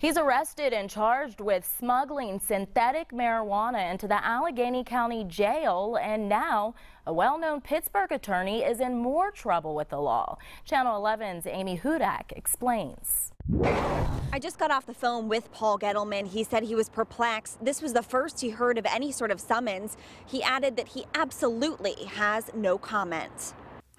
He's arrested and charged with smuggling synthetic marijuana into the Allegheny County Jail, and now a well-known Pittsburgh attorney is in more trouble with the law. Channel 11's Amy Hudak explains. I just got off the phone with Paul Gettleman. He said he was perplexed. This was the first he heard of any sort of summons. He added that he absolutely has no comment.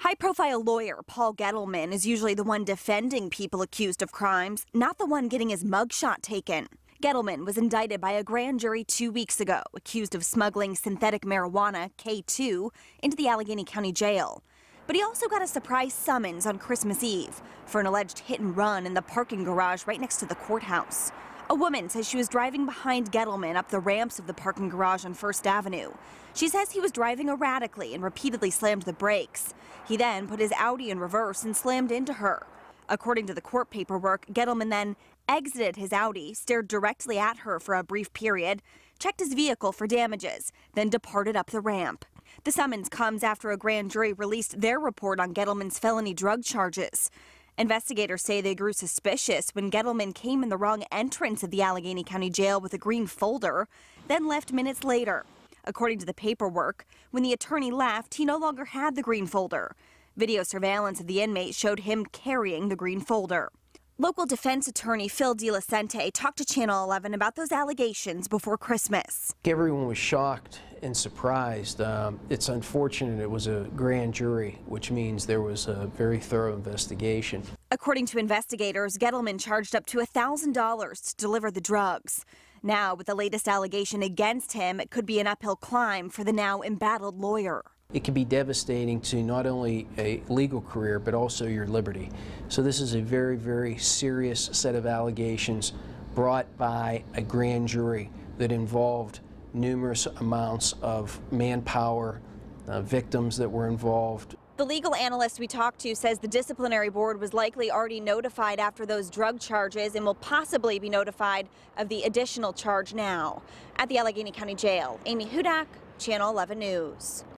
High profile lawyer Paul Gettleman is usually the one defending people accused of crimes, not the one getting his mugshot taken. Gettleman was indicted by a grand jury two weeks ago, accused of smuggling synthetic marijuana, K2, into the Allegheny County Jail. But he also got a surprise summons on Christmas Eve for an alleged hit and run in the parking garage right next to the courthouse. A woman says she was driving behind Gettleman up the ramps of the parking garage on First Avenue. She says he was driving erratically and repeatedly slammed the brakes. He then put his Audi in reverse and slammed into her. According to the court paperwork, Gettleman then exited his Audi, stared directly at her for a brief period, checked his vehicle for damages, then departed up the ramp. The summons comes after a grand jury released their report on Gettleman's felony drug charges. Investigators say they grew suspicious when Gettleman came in the wrong entrance of the Allegheny County Jail with a green folder, then left minutes later. According to the paperwork, when the attorney left, he no longer had the green folder. Video surveillance of the inmate showed him carrying the green folder. Local defense attorney Phil DiLucente talked to Channel 11 about those allegations before Christmas. Everyone was shocked and surprised. Um, it's unfortunate it was a grand jury, which means there was a very thorough investigation. According to investigators, Gettleman charged up to $1,000 to deliver the drugs. Now, with the latest allegation against him, it could be an uphill climb for the now embattled lawyer. It can be devastating to not only a legal career, but also your liberty. So this is a very, very serious set of allegations brought by a grand jury that involved numerous amounts of manpower, uh, victims that were involved. The legal analyst we talked to says the disciplinary board was likely already notified after those drug charges and will possibly be notified of the additional charge now. At the Allegheny County Jail, Amy Hudak, Channel 11 News.